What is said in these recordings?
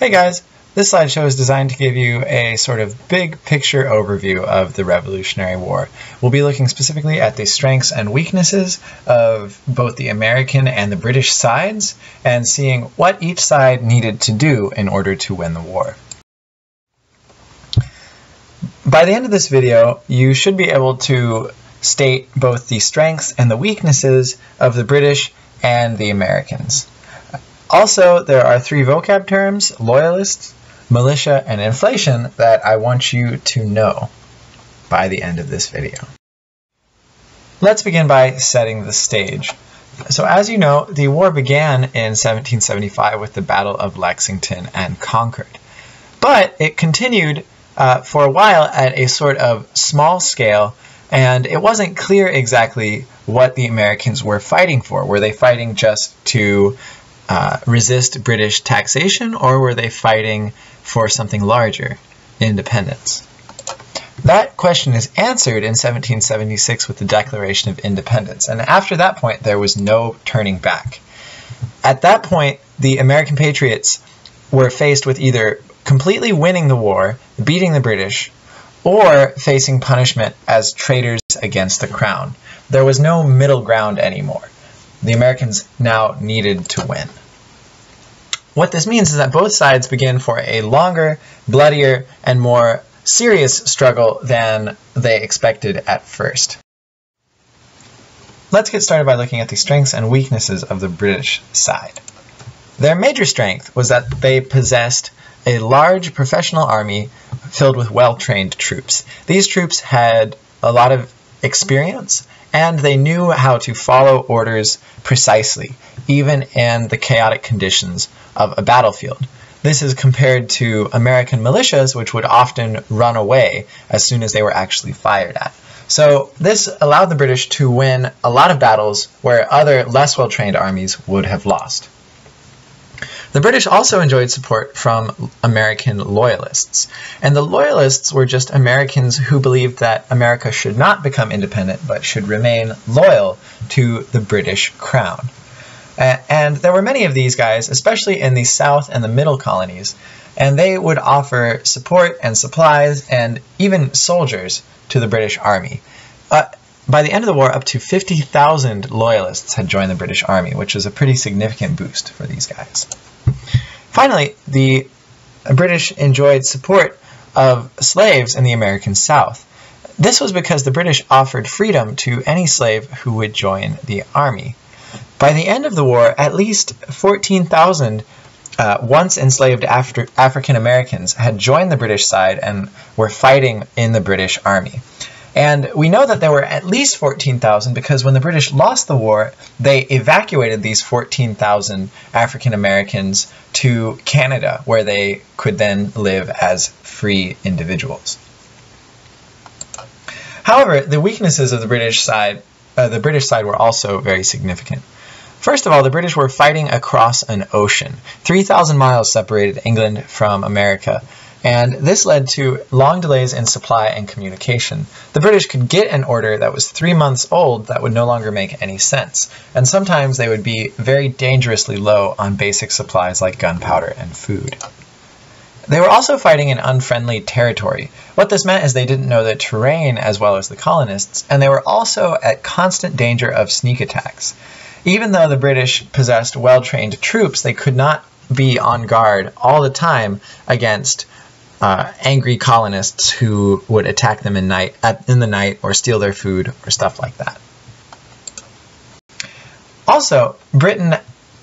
Hey guys, this slideshow is designed to give you a sort of big picture overview of the Revolutionary War. We'll be looking specifically at the strengths and weaknesses of both the American and the British sides and seeing what each side needed to do in order to win the war. By the end of this video, you should be able to state both the strengths and the weaknesses of the British and the Americans. Also, there are three vocab terms, loyalists, militia, and inflation that I want you to know by the end of this video. Let's begin by setting the stage. So as you know, the war began in 1775 with the Battle of Lexington and Concord. But it continued uh, for a while at a sort of small scale, and it wasn't clear exactly what the Americans were fighting for. Were they fighting just to uh, resist British taxation, or were they fighting for something larger, independence? That question is answered in 1776 with the Declaration of Independence, and after that point, there was no turning back. At that point, the American patriots were faced with either completely winning the war, beating the British, or facing punishment as traitors against the crown. There was no middle ground anymore. The Americans now needed to win. What this means is that both sides begin for a longer, bloodier, and more serious struggle than they expected at first. Let's get started by looking at the strengths and weaknesses of the British side. Their major strength was that they possessed a large professional army filled with well-trained troops. These troops had a lot of experience and they knew how to follow orders precisely, even in the chaotic conditions of a battlefield. This is compared to American militias, which would often run away as soon as they were actually fired at. So this allowed the British to win a lot of battles where other less well-trained armies would have lost. The British also enjoyed support from American loyalists, and the loyalists were just Americans who believed that America should not become independent but should remain loyal to the British crown. And there were many of these guys, especially in the South and the Middle colonies, and they would offer support and supplies and even soldiers to the British Army. Uh, by the end of the war, up to 50,000 loyalists had joined the British Army, which was a pretty significant boost for these guys. Finally, the British enjoyed support of slaves in the American South. This was because the British offered freedom to any slave who would join the army. By the end of the war, at least 14,000 uh, once enslaved Afri African Americans had joined the British side and were fighting in the British army. And we know that there were at least 14,000 because when the British lost the war, they evacuated these 14,000 African Americans to Canada, where they could then live as free individuals. However, the weaknesses of the British side, uh, the British side were also very significant. First of all, the British were fighting across an ocean. 3,000 miles separated England from America, and this led to long delays in supply and communication. The British could get an order that was three months old that would no longer make any sense, and sometimes they would be very dangerously low on basic supplies like gunpowder and food. They were also fighting in unfriendly territory. What this meant is they didn't know the terrain as well as the colonists, and they were also at constant danger of sneak attacks. Even though the British possessed well-trained troops, they could not be on guard all the time against uh, angry colonists who would attack them in night at, in the night or steal their food or stuff like that. Also, Britain,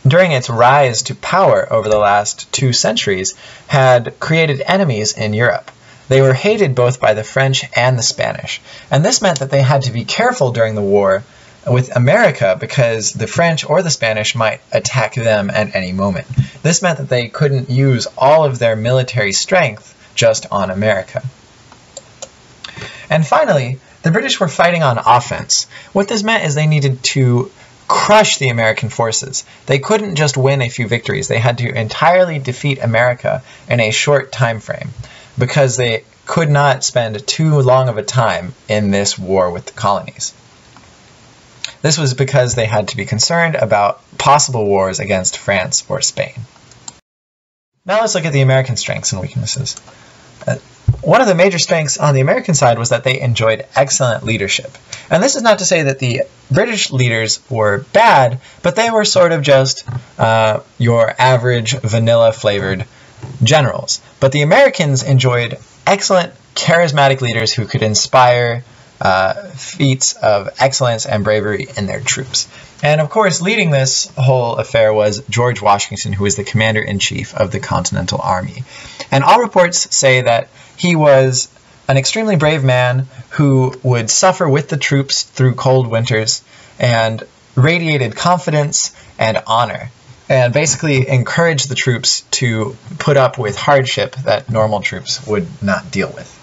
during its rise to power over the last two centuries, had created enemies in Europe. They were hated both by the French and the Spanish, and this meant that they had to be careful during the war with America because the French or the Spanish might attack them at any moment. This meant that they couldn't use all of their military strength just on America. And finally, the British were fighting on offense. What this meant is they needed to crush the American forces. They couldn't just win a few victories. They had to entirely defeat America in a short time frame because they could not spend too long of a time in this war with the colonies. This was because they had to be concerned about possible wars against France or Spain. Now let's look at the American strengths and weaknesses. One of the major strengths on the American side was that they enjoyed excellent leadership. And this is not to say that the British leaders were bad, but they were sort of just uh, your average vanilla flavored generals. But the Americans enjoyed excellent, charismatic leaders who could inspire uh, feats of excellence and bravery in their troops. And of course, leading this whole affair was George Washington, who was the commander in chief of the Continental Army. And all reports say that he was an extremely brave man who would suffer with the troops through cold winters and radiated confidence and honor and basically encouraged the troops to put up with hardship that normal troops would not deal with.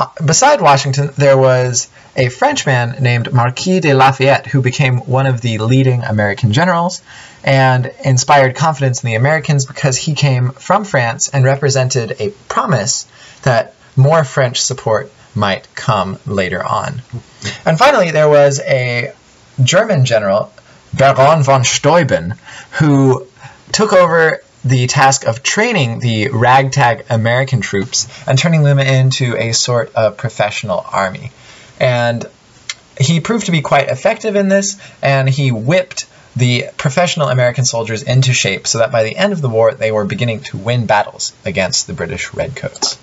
Uh, beside Washington, there was a Frenchman named Marquis de Lafayette who became one of the leading American generals and inspired confidence in the Americans because he came from France and represented a promise that more French support might come later on. And finally, there was a German general, Baron von Steuben, who took over the task of training the ragtag American troops and turning them into a sort of professional army. And he proved to be quite effective in this, and he whipped the professional American soldiers into shape so that by the end of the war they were beginning to win battles against the British Redcoats.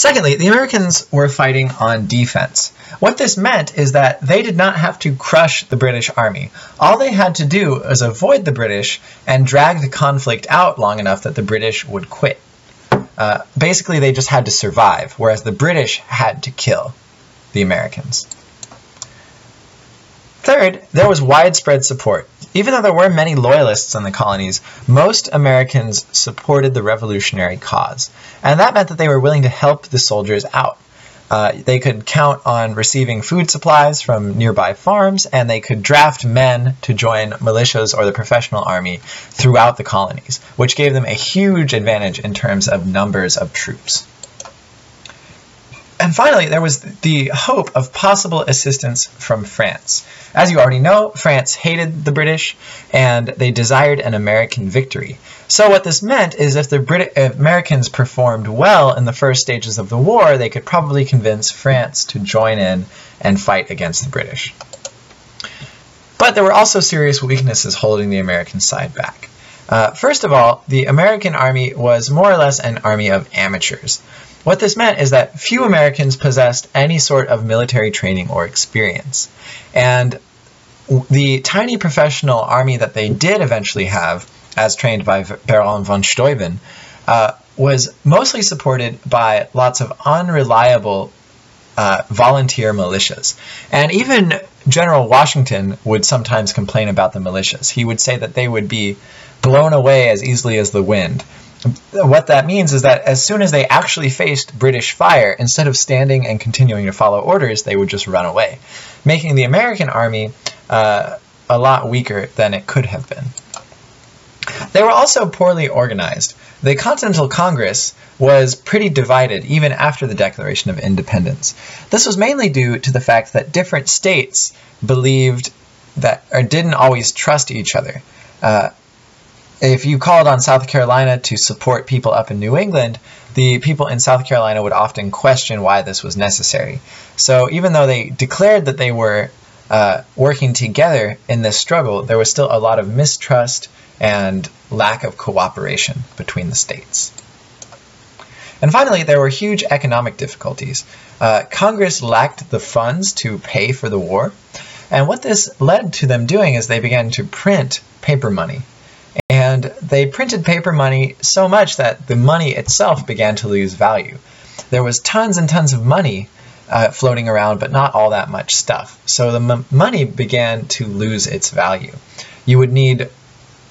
Secondly, the Americans were fighting on defense. What this meant is that they did not have to crush the British army. All they had to do was avoid the British and drag the conflict out long enough that the British would quit. Uh, basically, they just had to survive, whereas the British had to kill the Americans. Third, there was widespread support. Even though there were many loyalists in the colonies, most Americans supported the revolutionary cause. And that meant that they were willing to help the soldiers out. Uh, they could count on receiving food supplies from nearby farms, and they could draft men to join militias or the professional army throughout the colonies, which gave them a huge advantage in terms of numbers of troops. And finally, there was the hope of possible assistance from France. As you already know, France hated the British and they desired an American victory. So what this meant is if the Brit Americans performed well in the first stages of the war, they could probably convince France to join in and fight against the British. But there were also serious weaknesses holding the American side back. Uh, first of all, the American army was more or less an army of amateurs. What this meant is that few Americans possessed any sort of military training or experience. And the tiny professional army that they did eventually have, as trained by Baron von Steuben, uh, was mostly supported by lots of unreliable uh, volunteer militias. And even General Washington would sometimes complain about the militias. He would say that they would be blown away as easily as the wind what that means is that as soon as they actually faced British fire, instead of standing and continuing to follow orders, they would just run away, making the American army uh, a lot weaker than it could have been. They were also poorly organized. The Continental Congress was pretty divided even after the Declaration of Independence. This was mainly due to the fact that different states believed that or didn't always trust each other. Uh, if you called on South Carolina to support people up in New England, the people in South Carolina would often question why this was necessary. So even though they declared that they were uh, working together in this struggle, there was still a lot of mistrust and lack of cooperation between the states. And finally, there were huge economic difficulties. Uh, Congress lacked the funds to pay for the war, and what this led to them doing is they began to print paper money they printed paper money so much that the money itself began to lose value. There was tons and tons of money uh, floating around, but not all that much stuff. So the money began to lose its value. You would need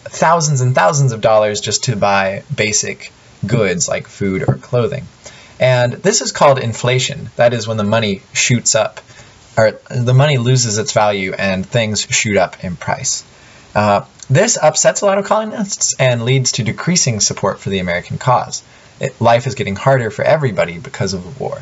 thousands and thousands of dollars just to buy basic goods like food or clothing. And this is called inflation. That is when the money shoots up, or the money loses its value and things shoot up in price. Uh, this upsets a lot of colonists and leads to decreasing support for the American cause. It, life is getting harder for everybody because of the war.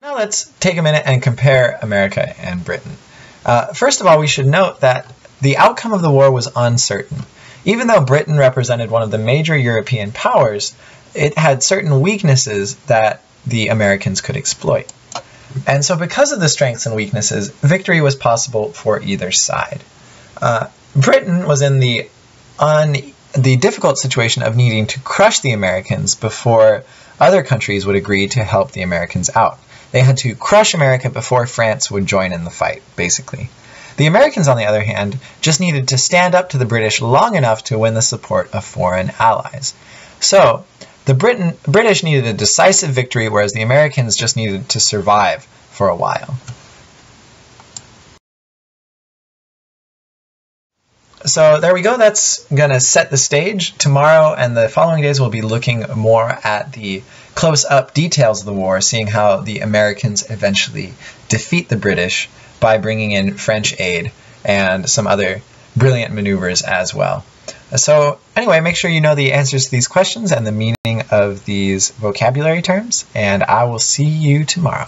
Now let's take a minute and compare America and Britain. Uh, first of all, we should note that the outcome of the war was uncertain. Even though Britain represented one of the major European powers, it had certain weaknesses that the Americans could exploit. And so because of the strengths and weaknesses, victory was possible for either side. Uh, Britain was in the un the difficult situation of needing to crush the Americans before other countries would agree to help the Americans out. They had to crush America before France would join in the fight, basically. The Americans, on the other hand, just needed to stand up to the British long enough to win the support of foreign allies. So, the Britain, British needed a decisive victory, whereas the Americans just needed to survive for a while. So there we go. That's going to set the stage. Tomorrow and the following days, we'll be looking more at the close-up details of the war, seeing how the Americans eventually defeat the British by bringing in French aid and some other brilliant maneuvers as well. So anyway, make sure you know the answers to these questions and the meaning of these vocabulary terms, and I will see you tomorrow.